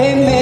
Amen.